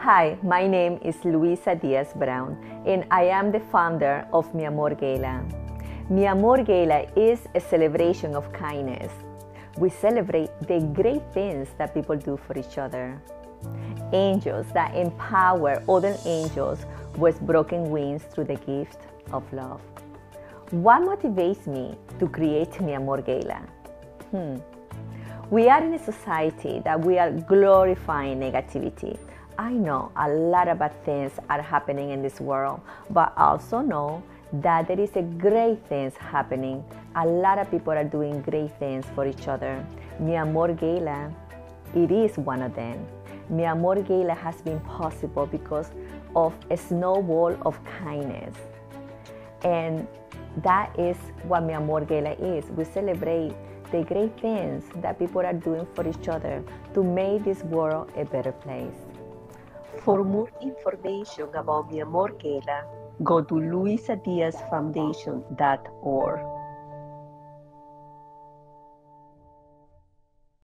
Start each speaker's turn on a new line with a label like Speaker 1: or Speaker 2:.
Speaker 1: Hi, my name is Luisa Diaz Brown, and I am the founder of Mi Amor Gala. Mi Amor Gala is a celebration of kindness. We celebrate the great things that people do for each other. Angels that empower other angels with broken wings through the gift of love. What motivates me to create Mi Amor Gala? Hmm. We are in a society that we are glorifying negativity. I know a lot of bad things are happening in this world, but also know that there is a great things happening. A lot of people are doing great things for each other. Mi Amor Gala, it is one of them. Mi Amor Gala has been possible because of a snowball of kindness. And that is what Mi Amor Gala is. We celebrate the great things that people are doing for each other to make this world a better place.
Speaker 2: For more information about Mi Amor go to luisadiazfoundation.org.